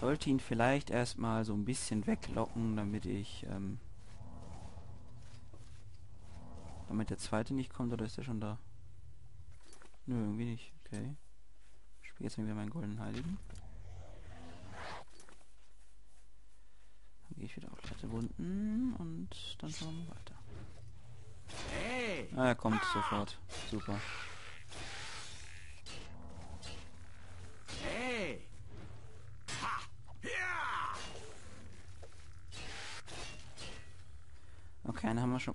sollte ihn vielleicht erstmal so ein bisschen weglocken, damit ich, ähm, damit der zweite nicht kommt, oder ist der schon da? Nö, irgendwie nicht. Okay. Ich spiele jetzt mal wieder meinen goldenen Heiligen. Dann gehe ich wieder auf Platte unten und dann schauen wir weiter. Ah, er kommt sofort. Super. Hey! Ha! Ja! Okay, dann haben wir schon...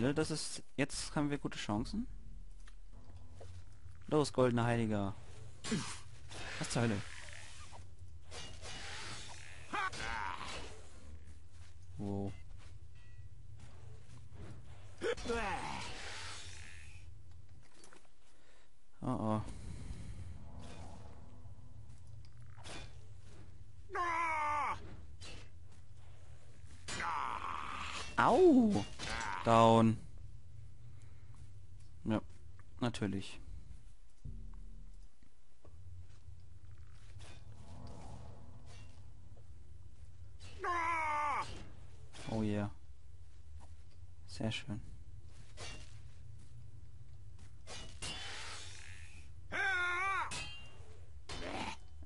Leute, das ist... Jetzt haben wir gute Chancen. Los, goldener Heiliger. Was zur Hölle? Wo? Oh oh. Ah! Au! Down. Ja, natürlich. Oh yeah. Sehr schön.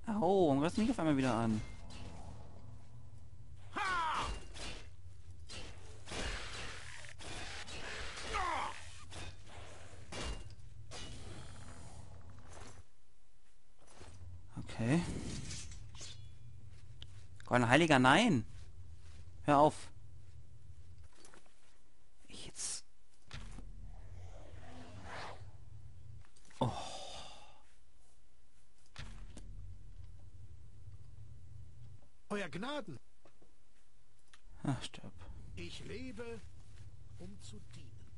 Au, warum greifst du mich auf einmal wieder an? Ha! Ah! Okay. Goldener Heiliger, nein! Hör auf! Ich jetzt... Oh. Euer Gnaden, Ach, stirb. ich lebe, um zu dienen.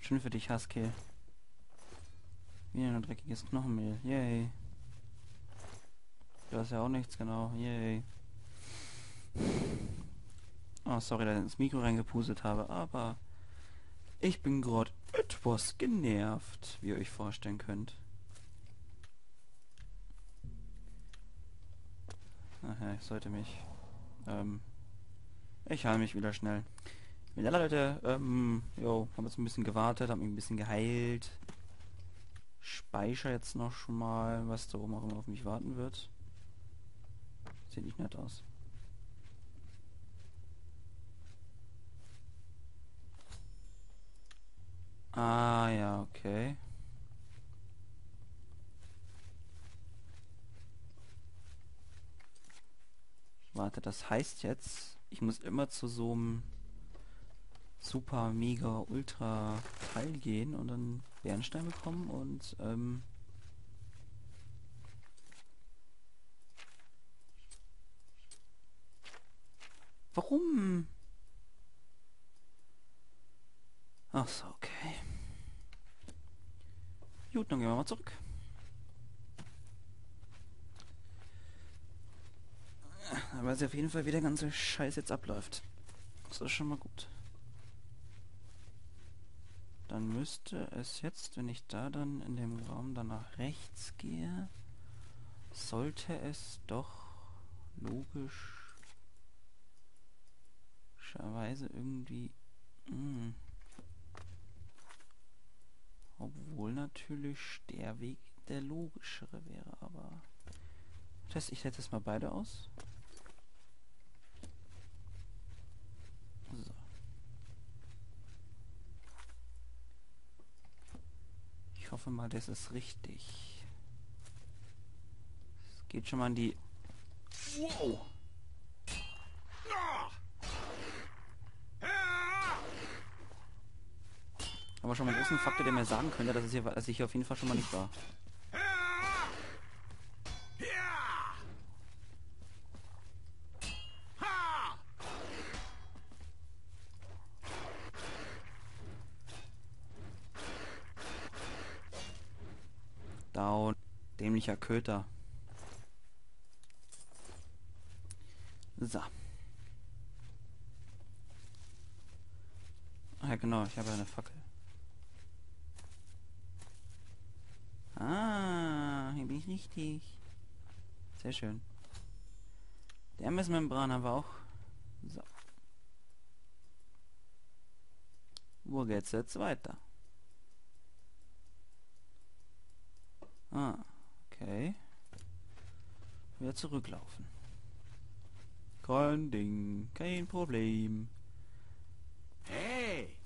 Schön für dich, Husky. Wieder ein dreckiges Knochenmehl. Yay. Du hast ja auch nichts, genau. Yay. Oh, sorry, dass ich ins Mikro reingepuselt habe, aber ich bin gerade etwas genervt, wie ihr euch vorstellen könnt. Ach ja, ich sollte mich. Ähm, ich heile mich wieder schnell. Ja, Leute, ähm, jo, haben jetzt ein bisschen gewartet, haben mich ein bisschen geheilt. Speicher jetzt noch schon mal, was da oben auch immer auf mich warten wird. Sieht nicht nett aus. Ah, ja, okay. Warte, das heißt jetzt, ich muss immer zu so einem super, mega, ultra Teil gehen und dann Bernstein bekommen und ähm, Warum? Ach so, okay. Gut, dann gehen wir mal zurück. Da weiß ich auf jeden Fall, wie der ganze Scheiß jetzt abläuft. Das ist schon mal gut. Dann müsste es jetzt, wenn ich da dann in dem Raum dann nach rechts gehe, sollte es doch logisch Weise irgendwie mh. obwohl natürlich der Weg der logischere wäre, aber das ich setze es mal beide aus. So. Ich hoffe mal, das ist richtig. Es geht schon mal in die Wow. Ah! Ah! Aber schon mal einen großen Faktor, der mir sagen könnte, dass, es hier, dass ich hier auf jeden Fall schon mal nicht war. Ah! Down. Dämlicher Köter. So. Ah ja genau, ich habe eine Fackel. Ah, hier bin ich richtig. Sehr schön. Die MS-Membran haben wir auch. So. Wo geht's jetzt weiter? Ah, okay. Wieder zurücklaufen. Kein Ding, kein Problem. Hey!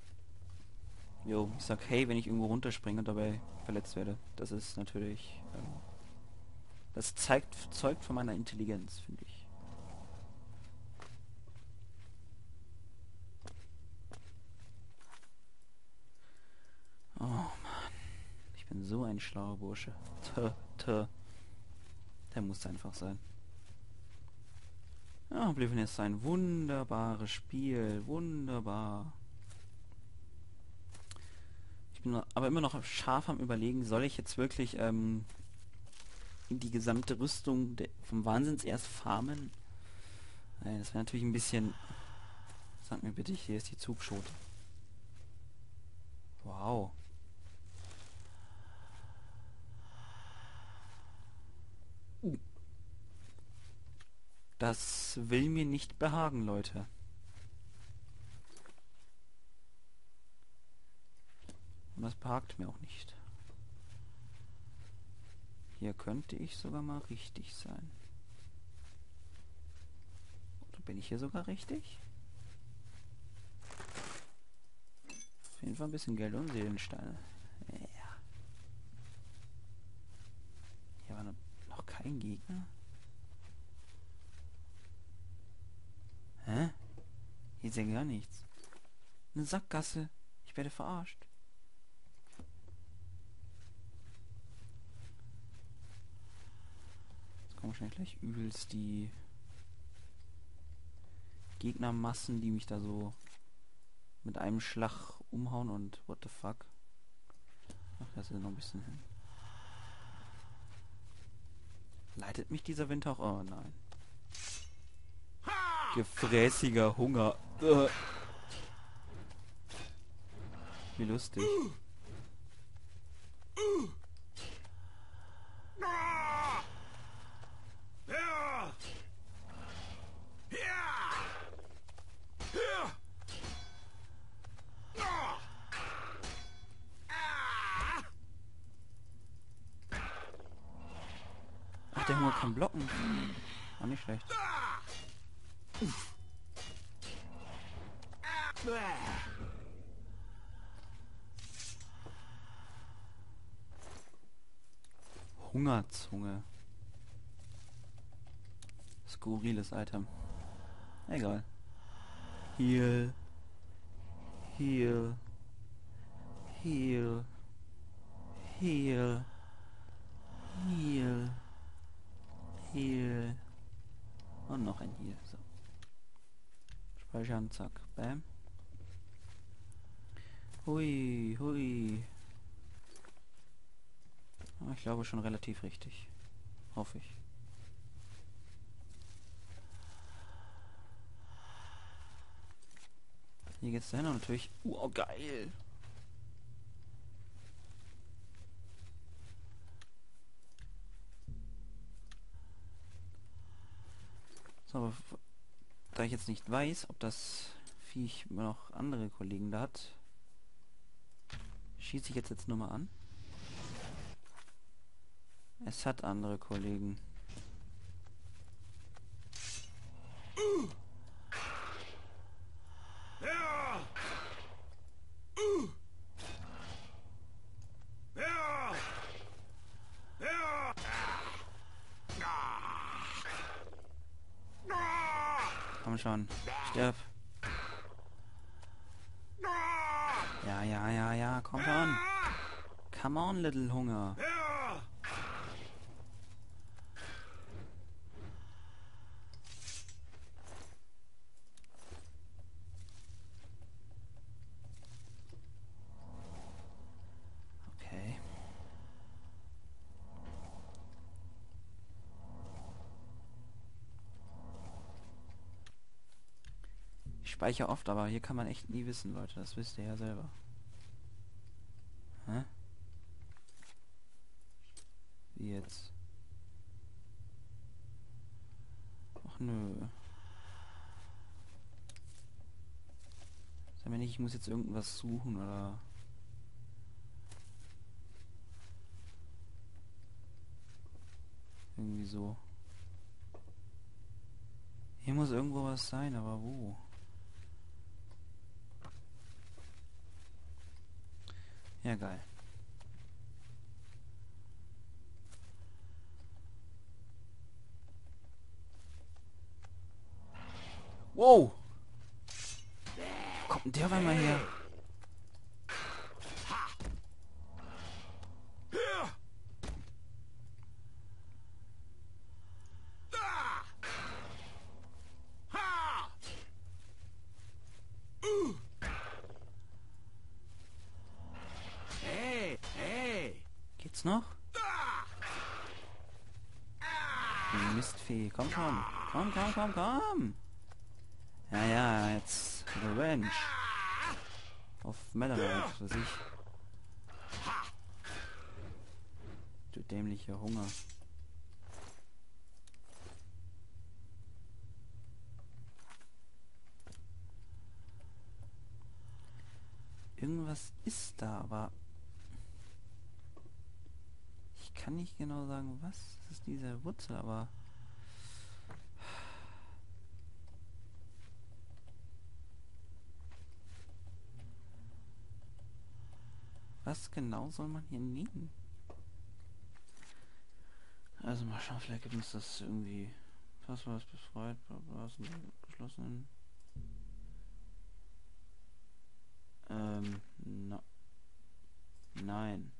Jo, ich sag hey, wenn ich irgendwo runterspringe und dabei verletzt werde. Das ist natürlich... Ähm, das zeigt, zeugt von meiner Intelligenz, finde ich. Oh Mann. Ich bin so ein schlauer Bursche. Tö, tö. Der muss einfach sein. Ja, Oblivion ist ein wunderbares Spiel. Wunderbar. Bin aber immer noch scharf am überlegen, soll ich jetzt wirklich ähm, die gesamte Rüstung vom Wahnsinns erst farmen? Das wäre natürlich ein bisschen... Sag mir bitte, hier ist die Zugschote. Wow. Das will mir nicht behagen, Leute. Und das behagt mir auch nicht. Hier könnte ich sogar mal richtig sein. Oder bin ich hier sogar richtig? Auf jeden Fall ein bisschen Geld und Seelensteine. Ja. Hier war noch kein Gegner. Hä? Hier ist ja gar nichts. Eine Sackgasse. Ich werde verarscht. Jetzt kommen wahrscheinlich gleich übelst die Gegnermassen, die mich da so mit einem Schlag umhauen und what the fuck. Ach, das ist noch ein bisschen hin. Leitet mich dieser Wind auch? Oh nein. Gefräßiger Hunger. Äh. Wie lustig. Ach, der Hunger kann blocken. War nicht schlecht. Hungerzunge. Skurriles Item. Egal. Heal. Heal. Heal. Heal. Heal. Heal. Und noch ein Heal. So. Speichern, zack. Bam. Hui, hui. Ich glaube schon relativ richtig. Hoffe ich. Hier geht's dahin und natürlich... Oh, geil! So, aber da ich jetzt nicht weiß, ob das Viech noch andere Kollegen da hat, schieße ich jetzt jetzt nur mal an. Es hat andere Kollegen. Komm schon. Stirb. Ja, ja, ja, ja, komm schon. Come on, little Hunger. Okay. Ich speichere oft, aber hier kann man echt nie wissen, Leute. Das wisst ihr ja selber. Hä? Wie jetzt? Nö. Sag mir nicht, ich muss jetzt irgendwas suchen oder... Irgendwie so. Hier muss irgendwo was sein, aber wo? Ja, geil. Wow! Kommt der auf einmal her? Ha! Hey, hey! Geht's noch? Mistvieh, komm schon. Komm, komm, komm, komm. Ja, ja, jetzt Revenge. Auf Melonite, was weiß ich. Du dämlicher Hunger. Irgendwas ist da, aber ich kann nicht genau sagen, was. Das ist diese Wurzel, aber was genau soll man hier nehmen? Also mal schauen, vielleicht gibt uns das irgendwie Passwort ist befreit, bla bla, sind geschlossen. Ähm, na, nein.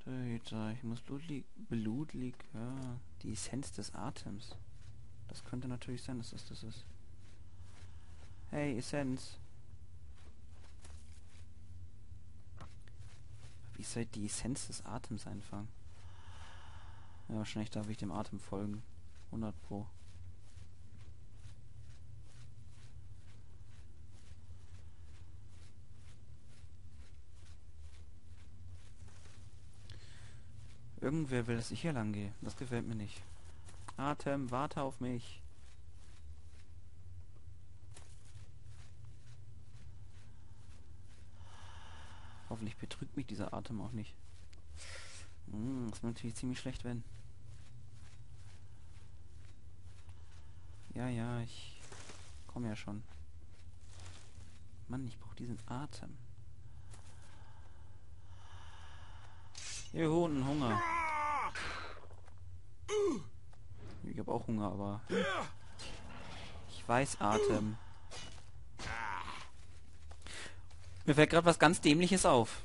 Torhüter, ich muss Blutli Blutlikör, die Essenz des Atems. Das könnte natürlich sein, dass das das ist. Hey, Essenz. Wie soll die Essenz des Atems einfangen? Ja, wahrscheinlich darf ich dem Atem folgen. 100 pro. Irgendwer will, dass ich hier lang gehe. Das gefällt mir nicht. Atem, warte auf mich. Hoffentlich betrügt mich dieser Atem auch nicht. Hm, das wird natürlich ziemlich schlecht werden. Ja, ja, ich komme ja schon. Mann, ich brauche diesen Atem. Ihr Hunden, Hunger. Ich habe auch Hunger, aber ich weiß Atem. Mir fällt gerade was ganz Dämliches auf.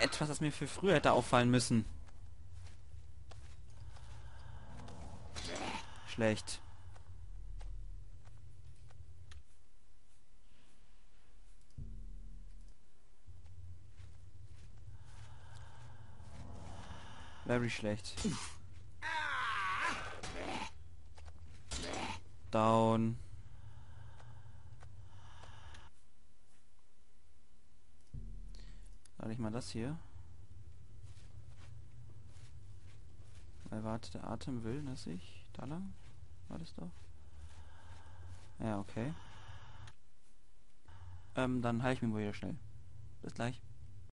Etwas, das mir für früher hätte auffallen müssen. Schlecht. Very schlecht. Down. Lade ich mal das hier. Erwartet der Atem will, dass ich da lang? War das doch? Ja, okay. Ähm, dann heile ich mich mal wieder schnell. Bis gleich.